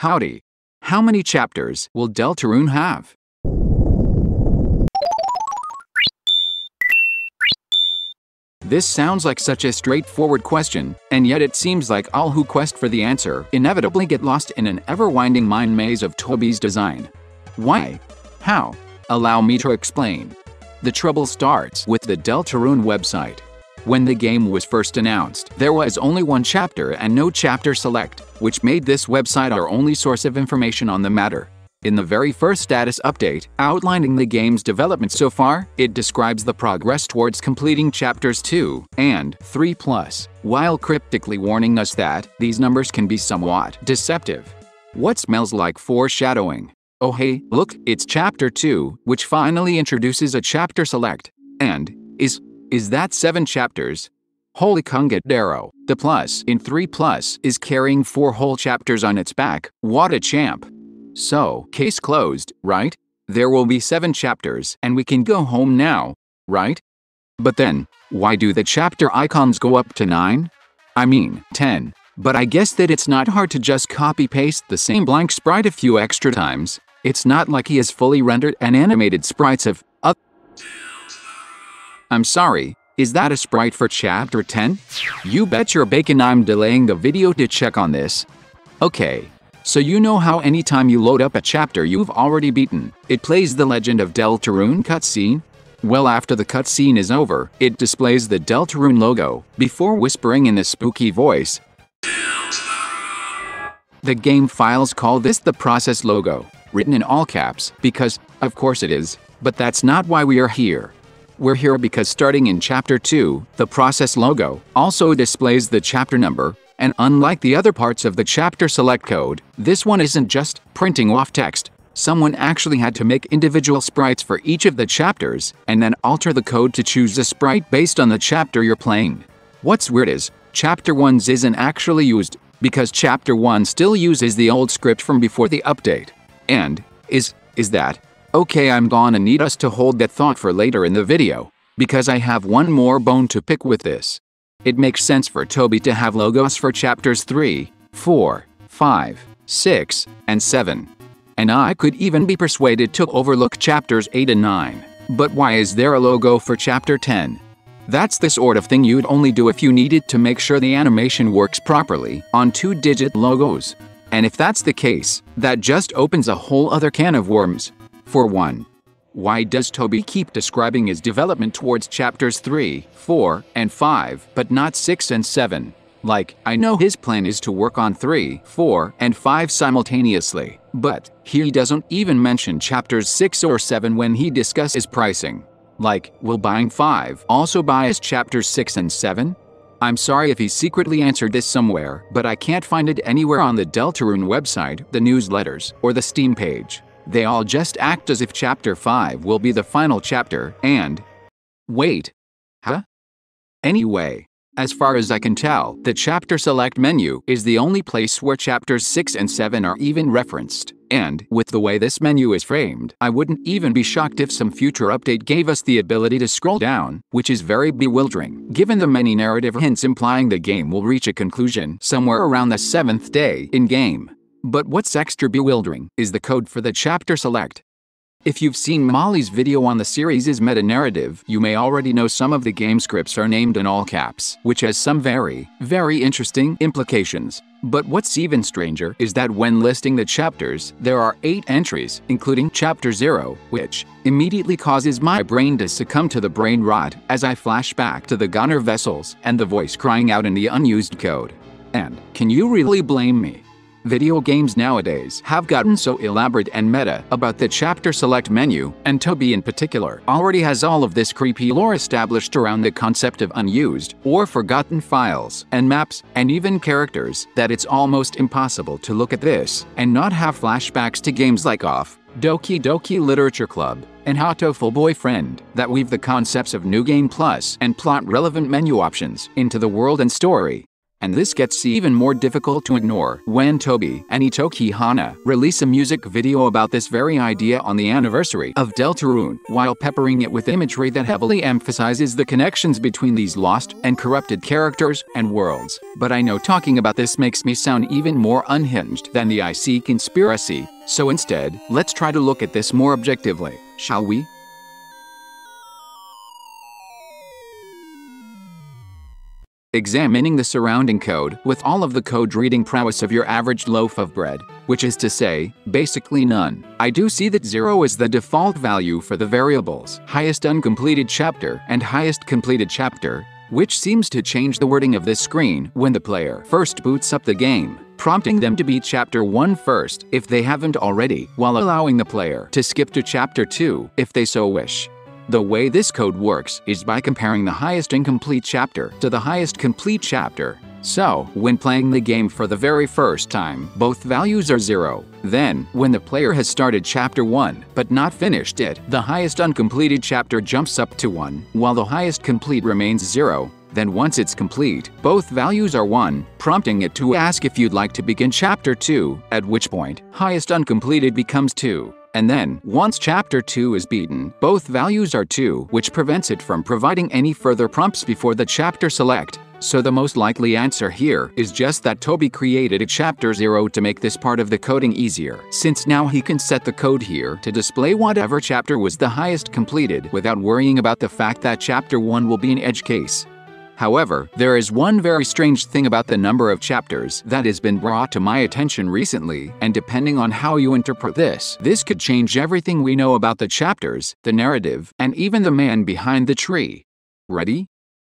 Howdy. How many chapters will Deltarune have? This sounds like such a straightforward question, and yet it seems like all who quest for the answer inevitably get lost in an ever-winding mind maze of Toby's design. Why? How? Allow me to explain. The trouble starts with the Deltarune website. When the game was first announced, there was only one chapter and no chapter select, which made this website our only source of information on the matter. In the very first status update, outlining the game's development so far, it describes the progress towards completing chapters 2 and 3 plus, while cryptically warning us that these numbers can be somewhat deceptive. What smells like foreshadowing? Oh hey, look, it's chapter 2, which finally introduces a chapter select. And, is, is that 7 chapters? Holy Cungadero, the plus in 3 plus is carrying 4 whole chapters on its back, what a champ! So, case closed, right? There will be 7 chapters and we can go home now, right? But then, why do the chapter icons go up to 9? I mean, 10. But I guess that it's not hard to just copy-paste the same blank sprite a few extra times. It's not like he has fully rendered and animated sprites of uh, I'm sorry, is that a sprite for chapter 10? You bet your bacon I'm delaying the video to check on this. Okay, so you know how anytime you load up a chapter you've already beaten, it plays the Legend of Deltarune cutscene? Well after the cutscene is over, it displays the Deltarune logo, before whispering in a spooky voice. The game files call this the process logo, written in all caps, because, of course it is, but that's not why we are here. We're here because starting in Chapter 2, the process logo also displays the chapter number, and unlike the other parts of the chapter select code, this one isn't just printing off text. Someone actually had to make individual sprites for each of the chapters, and then alter the code to choose a sprite based on the chapter you're playing. What's weird is, Chapter 1's isn't actually used, because Chapter 1 still uses the old script from before the update. And, is, is that, okay I'm gonna need us to hold that thought for later in the video, because I have one more bone to pick with this. It makes sense for Toby to have logos for chapters 3, 4, 5, 6, and 7. And I could even be persuaded to overlook chapters 8 and 9. But why is there a logo for chapter 10? That's the sort of thing you'd only do if you needed to make sure the animation works properly on two-digit logos. And if that's the case, that just opens a whole other can of worms. For one, why does Toby keep describing his development towards chapters 3, 4, and 5, but not 6 and 7? Like, I know his plan is to work on 3, 4, and 5 simultaneously, but he doesn't even mention chapters 6 or 7 when he discusses pricing. Like, will buying 5 also buy us chapters 6 and 7? I'm sorry if he secretly answered this somewhere, but I can't find it anywhere on the Deltarune website, the newsletters, or the Steam page. They all just act as if Chapter 5 will be the final chapter, and. Wait. Huh? Anyway, as far as I can tell, the Chapter Select menu is the only place where Chapters 6 and 7 are even referenced. And, with the way this menu is framed, I wouldn't even be shocked if some future update gave us the ability to scroll down, which is very bewildering, given the many narrative hints implying the game will reach a conclusion somewhere around the seventh day in game. But what's extra bewildering is the code for the chapter select. If you've seen Molly's video on the series' meta-narrative, you may already know some of the game scripts are named in all caps, which has some very, very interesting implications. But what's even stranger is that when listing the chapters, there are 8 entries, including Chapter 0, which immediately causes my brain to succumb to the brain rot as I flash back to the goner vessels and the voice crying out in the unused code. And, can you really blame me? Video games nowadays have gotten so elaborate and meta about the chapter select menu, and Toby in particular already has all of this creepy lore established around the concept of unused or forgotten files and maps and even characters that it's almost impossible to look at this and not have flashbacks to games like Off, Doki Doki Literature Club, and Hatoful Boyfriend that weave the concepts of New Game Plus and plot-relevant menu options into the world and story And this gets even more difficult to ignore when Toby and Itoki Hana release a music video about this very idea on the anniversary of Deltarune, while peppering it with imagery that heavily emphasizes the connections between these lost and corrupted characters and worlds. But I know talking about this makes me sound even more unhinged than the Ice-E conspiracy, so instead, let's try to look at this more objectively, shall we? Examining the surrounding code with all of the code reading prowess of your average loaf of bread, which is to say, basically none. I do see that 0 is the default value for the variables highest uncompleted chapter and highest completed chapter, which seems to change the wording of this screen when the player first boots up the game, prompting them to beat chapter 1 first if they haven't already, while allowing the player to skip to chapter 2 if they so wish. The way this code works is by comparing the highest incomplete chapter to the highest complete chapter. So, when playing the game for the very first time, both values are 0. Then, when the player has started chapter 1 but not finished it, the highest uncompleted chapter jumps up to 1, while the highest complete remains 0. Then once it's complete, both values are 1, prompting it to ask if you'd like to begin chapter 2, at which point, highest uncompleted becomes 2. And then, once chapter 2 is beaten, both values are 2, which prevents it from providing any further prompts before the chapter select. So the most likely answer here is just that Toby created a chapter 0 to make this part of the coding easier, since now he can set the code here to display whatever chapter was the highest completed without worrying about the fact that chapter 1 will be an edge case. However, there is one very strange thing about the number of chapters that has been brought to my attention recently, and depending on how you interpret this, this could change everything we know about the chapters, the narrative, and even the man behind the tree. Ready?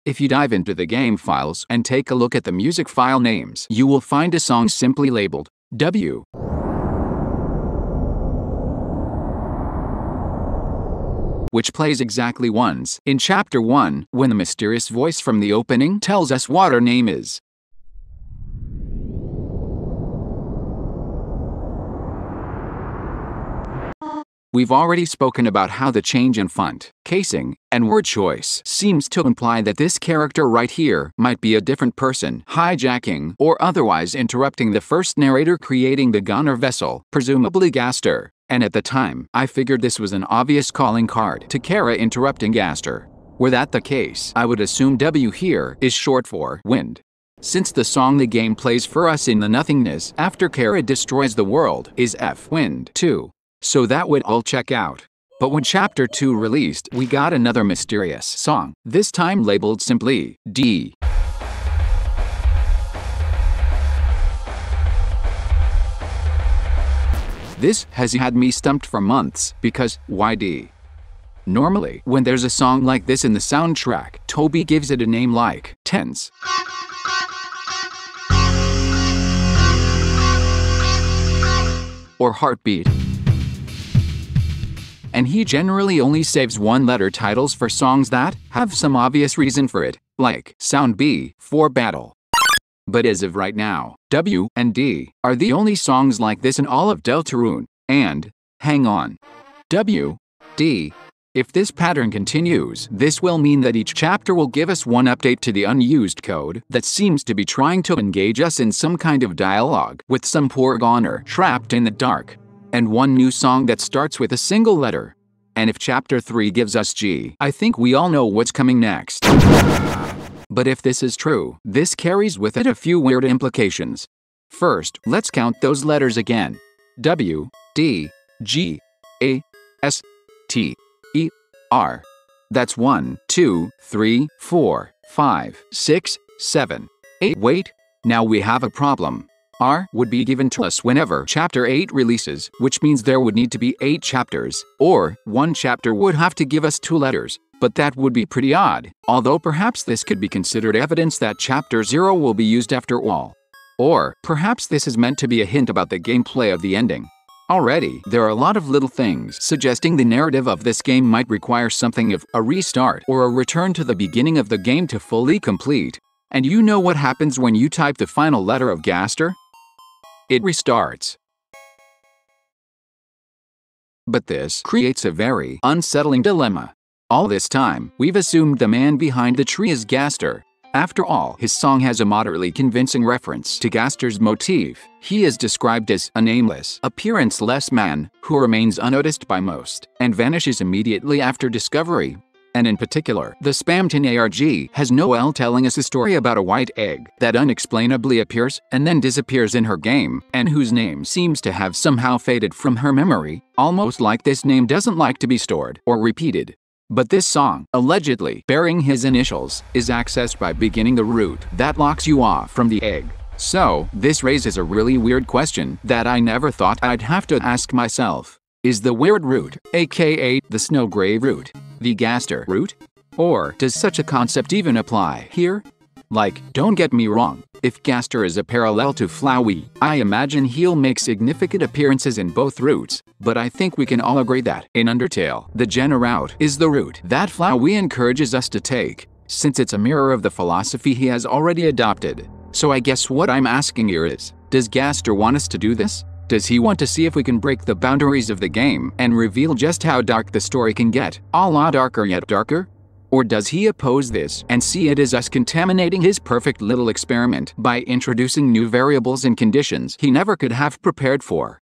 If you dive into the game files and take a look at the music file names, you will find a song simply labeled W. which plays exactly once in Chapter 1 when the mysterious voice from the opening tells us what our name is. We've already spoken about how the change in font, casing, and word choice seems to imply that this character right here might be a different person, hijacking or otherwise interrupting the first narrator creating the goner vessel, presumably Gaster. And at the time, I figured this was an obvious calling card to Chara interrupting Gaster. Were that the case, I would assume W here is short for wind. Since the song the game plays for us in the nothingness after Chara destroys the world is F Wind 2. So that would all check out. But when Chapter 2 released, we got another mysterious song, this time labeled simply D. This has had me stumped for months because YD. Normally, when there's a song like this in the soundtrack, Toby gives it a name like Tense. Or Heartbeat. And he generally only saves one letter titles for songs that have some obvious reason for it, like Sound B for Battle. But as of right now, W and D are the only songs like this in all of Deltarune. And, hang on. W, D. If this pattern continues, this will mean that each chapter will give us one update to the unused code that seems to be trying to engage us in some kind of dialogue with some poor goner trapped in the dark. And one new song that starts with a single letter. And if chapter 3 gives us G, I think we all know what's coming next. But if this is true, this carries with it a few weird implications. First, let's count those letters again. W, D, G, A, S, T, E, R. That's 1, 2, 3, 4, 5, 6, 7, 8. Wait, now we have a problem. R would be given to us whenever Chapter 8 releases, which means there would need to be 8 chapters, or one chapter would have to give us two letters but that would be pretty odd, although perhaps this could be considered evidence that Chapter 0 will be used after all. Or, perhaps this is meant to be a hint about the gameplay of the ending. Already, there are a lot of little things suggesting the narrative of this game might require something of a restart or a return to the beginning of the game to fully complete. And you know what happens when you type the final letter of Gaster? It restarts. But this creates a very unsettling dilemma. All this time, we've assumed the man behind the tree is Gaster. After all, his song has a moderately convincing reference to Gaster's motif. He is described as a nameless, appearance-less man who remains unnoticed by most and vanishes immediately after discovery. And in particular, the Spamton ARG has Noelle telling us a story about a white egg that unexplainably appears and then disappears in her game, and whose name seems to have somehow faded from her memory, almost like this name doesn't like to be stored or repeated. But this song, allegedly bearing his initials, is accessed by beginning the route that locks you off from the egg. So, this raises a really weird question that I never thought I'd have to ask myself. Is the weird route, aka the Snowgrave route, the Gaster route? Or does such a concept even apply here? Like, don't get me wrong, if Gaster is a parallel to Flowey, I imagine he'll make significant appearances in both routes, but I think we can all agree that, in Undertale, the Geno route is the route that Flowey encourages us to take, since it's a mirror of the philosophy he has already adopted. So I guess what I'm asking here is, does Gaster want us to do this? Does he want to see if we can break the boundaries of the game and reveal just how dark the story can get, a la darker yet darker? Or does he oppose this and see it as us contaminating his perfect little experiment by introducing new variables and conditions he never could have prepared for?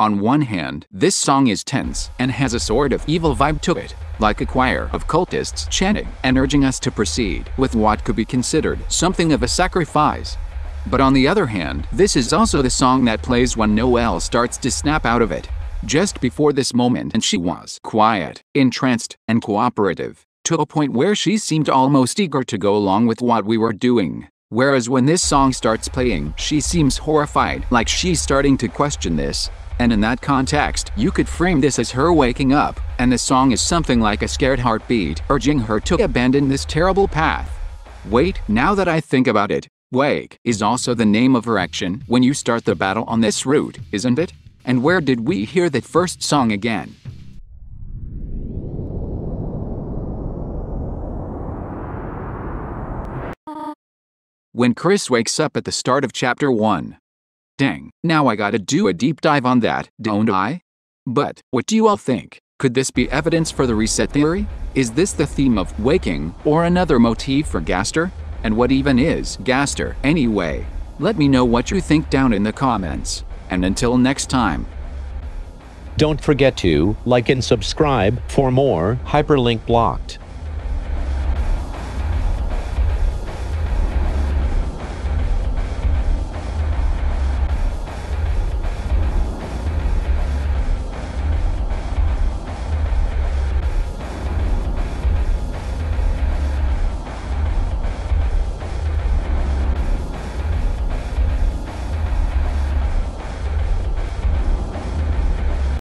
On one hand, this song is tense and has a sort of evil vibe to it, like a choir of cultists chanting and urging us to proceed with what could be considered something of a sacrifice. But on the other hand, this is also the song that plays when Noelle starts to snap out of it. Just before this moment, and she was quiet, entranced, and cooperative to a point where she seemed almost eager to go along with what we were doing. Whereas when this song starts playing, she seems horrified, like she's starting to question this. And in that context, you could frame this as her waking up, and the song is something like a scared heartbeat, urging her to abandon this terrible path. Wait, now that I think about it, Wake is also the name of her action when you start the battle on this route, isn't it? And where did we hear that first song again? when Kris wakes up at the start of chapter 1. Dang, now I gotta do a deep dive on that, don't I? But, what do you all think? Could this be evidence for the reset theory? Is this the theme of waking, or another motif for Gaster? And what even is Gaster, anyway? Let me know what you think down in the comments. And until next time. Don't forget to like and subscribe for more Hyperlink Blocked.